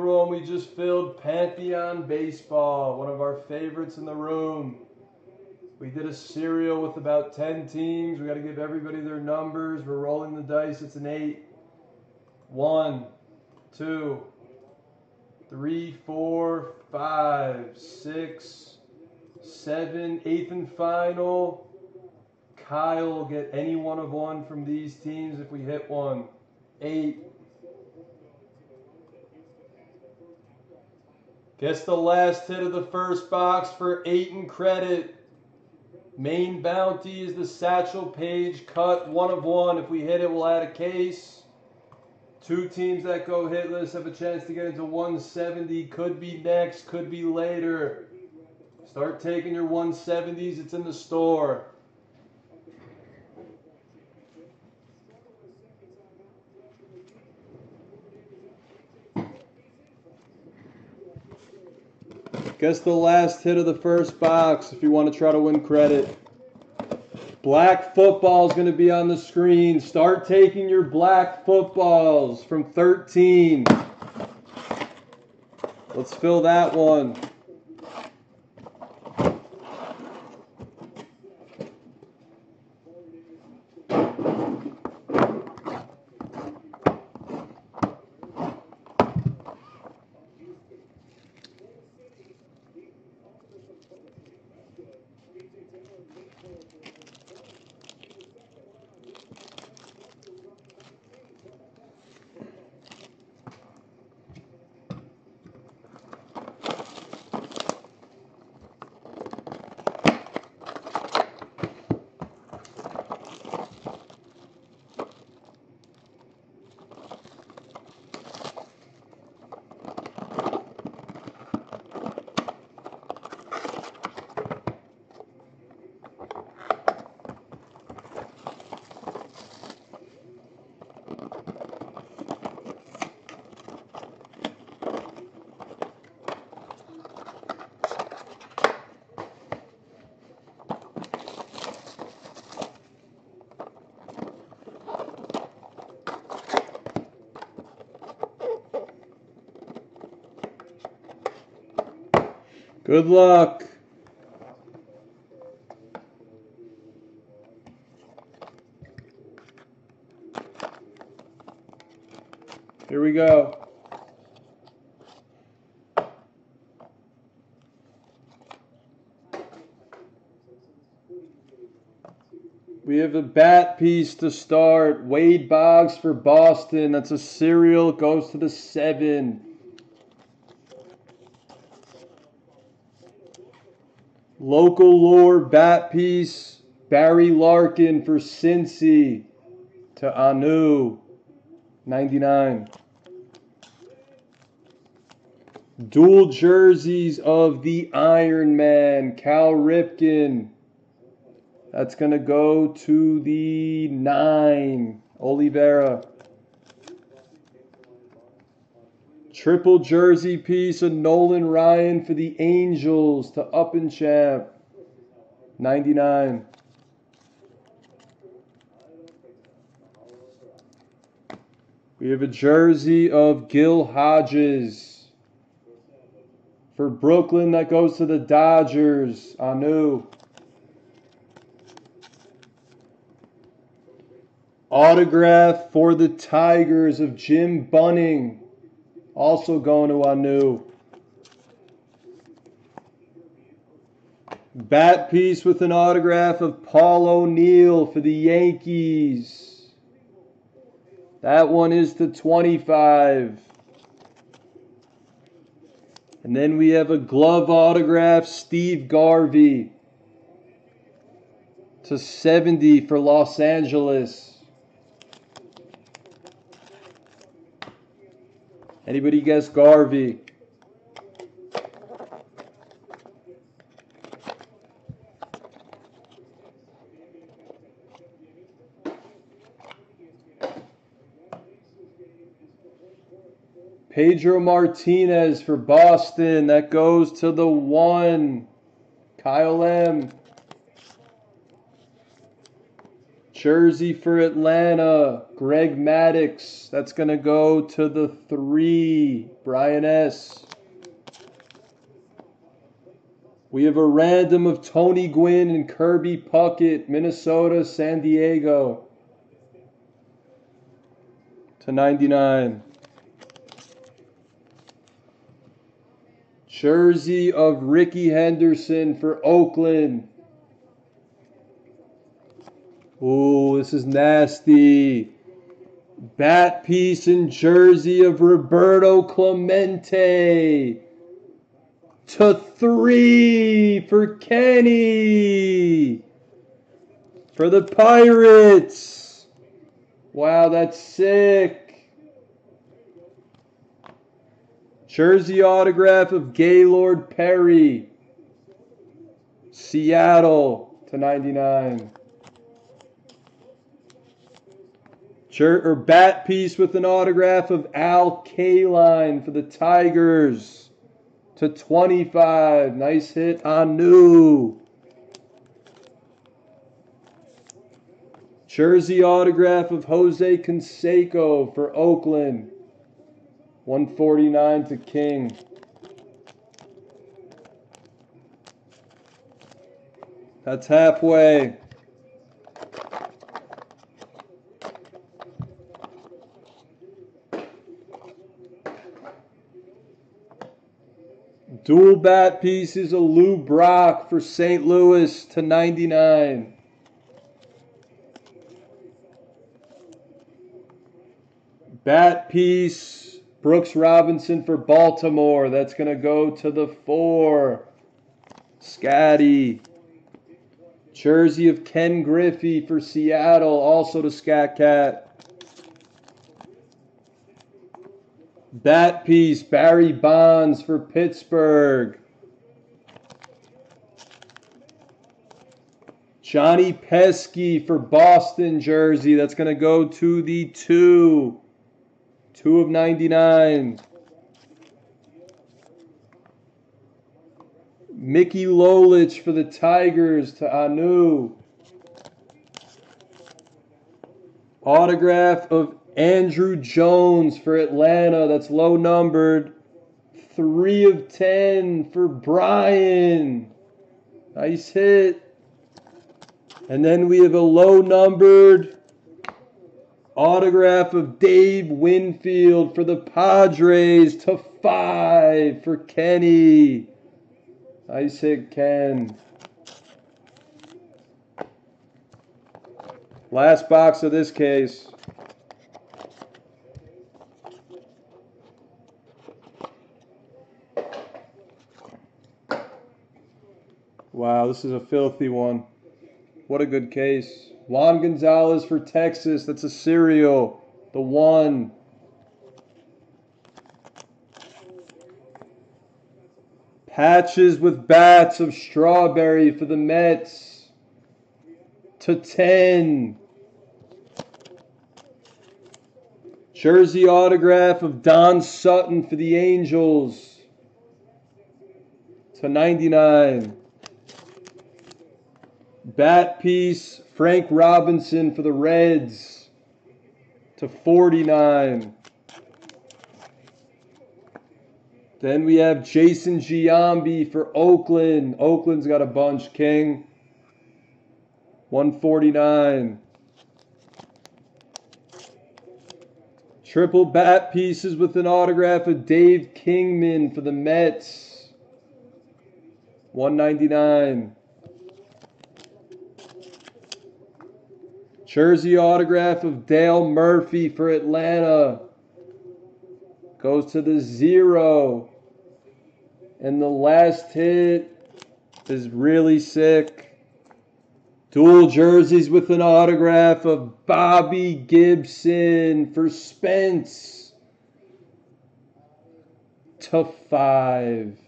One we just filled Pantheon Baseball, one of our favorites in the room. We did a serial with about 10 teams. We got to give everybody their numbers. We're rolling the dice. It's an eight. One, two, three, four, five, six, seven, eighth and final. Kyle will get any one of one from these teams if we hit one. Eight. Guess the last hit of the first box for eight and credit. Main bounty is the Satchel Paige cut, one of one. If we hit it, we'll add a case. Two teams that go hitless have a chance to get into 170. Could be next, could be later. Start taking your 170s, it's in the store. Guess the last hit of the first box if you want to try to win credit. Black football is going to be on the screen. Start taking your black footballs from 13. Let's fill that one. Good luck. Here we go. We have a bat piece to start. Wade Boggs for Boston. That's a serial. Goes to the seven. Local lore bat piece. Barry Larkin for Cincy to Anu. 99. Dual jerseys of the Iron Man. Cal Ripken. That's going to go to the 9. Oliveira. Triple jersey piece of Nolan Ryan for the Angels to Up and Champ. 99. We have a jersey of Gil Hodges for Brooklyn that goes to the Dodgers. Anu. Autograph for the Tigers of Jim Bunning. Also going to Anu. Bat piece with an autograph of Paul O'Neill for the Yankees. That one is to 25. And then we have a glove autograph, Steve Garvey to 70 for Los Angeles. Anybody guess Garvey? Pedro Martinez for Boston. That goes to the one. Kyle M. Jersey for Atlanta, Greg Maddux. That's going to go to the three, Brian S. We have a random of Tony Gwynn and Kirby Puckett, Minnesota, San Diego. To 99. Jersey of Rickey Henderson for Oakland. Ooh, this is nasty. Bat piece and jersey of Roberto Clemente. To three for Kenny. For the Pirates. Wow, that's sick. Jersey autograph of Gaylord Perry. Seattle to 99. Shirt or bat piece with an autograph of Al Kaline for the Tigers to 25. Nice hit on new. Jersey autograph of Jose Canseco for Oakland. 149 to King. That's halfway. Dual bat pieces of Lou Brock for St. Louis to 99. Bat piece, Brooks Robinson for Baltimore. That's going to go to the four. Scotty. Jersey of Ken Griffey for Seattle, also to Scat Cat. Bat piece, Barry Bonds for Pittsburgh. Johnny Pesky for Boston jersey. That's going to go to the two. Two of 99. Mickey Lolich for the Tigers to Anu. Autograph of Andruw Jones for Atlanta. That's low numbered. Three of 10 for Brian. Nice hit. And then we have a low numbered autograph of Dave Winfield for the Padres to five for Kenny. Nice hit, Ken. Last box of this case. Wow, this is a filthy one. What a good case. Juan Gonzalez for Texas. That's a serial. The one. Patches with bats of Strawberry for the Mets. To 10. Jersey autograph of Don Sutton for the Angels. To 99. Bat piece, Frank Robinson for the Reds to 49. Then we have Jason Giambi for Oakland. Oakland's got a bunch, King. 149. Triple bat pieces with an autograph of Dave Kingman for the Mets. 199. Jersey autograph of Dale Murphy for Atlanta. Goes to the zero. And the last hit is really sick. Dual jerseys with an autograph of Bobby Gibson for Spence. To five.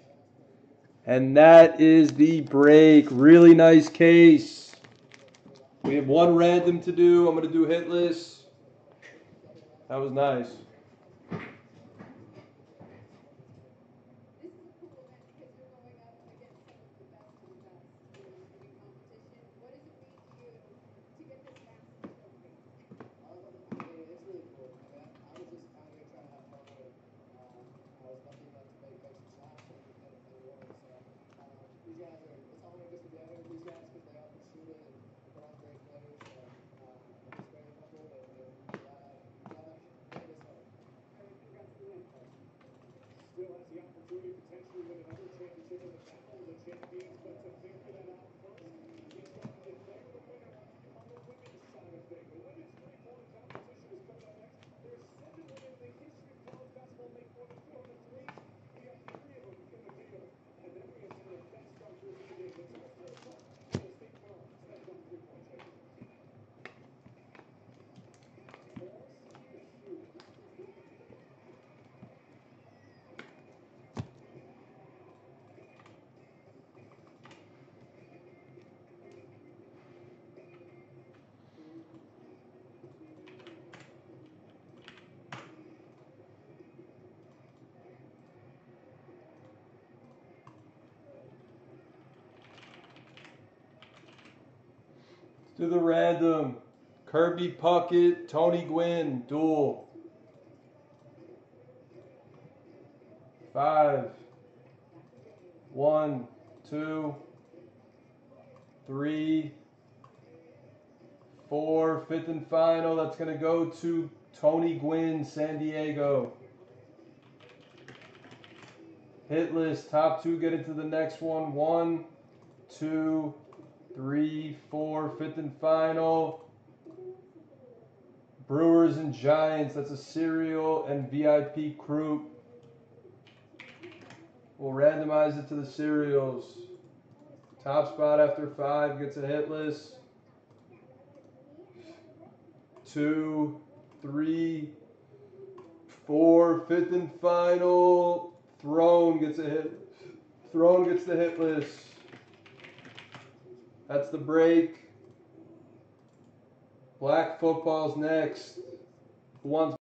And that is the break. Really nice case. We have one random to do. I'm going to do hitless. That was nice. Do the random. Kirby Puckett, Tony Gwynn, dual. Five, one, two, three, four, fifth and final. That's going to go to Tony Gwynn, San Diego. Hit list, top two get into the next one. One, two, three, four, fifth and final. Brewers and Giants, that's a serial and VIP crew. We'll randomize it to the serials. Top spot after five gets a hit list. Two, three, four, fifth and final. Throne gets a hit. Throne gets the hit list. That's the break. Black football's next. Wants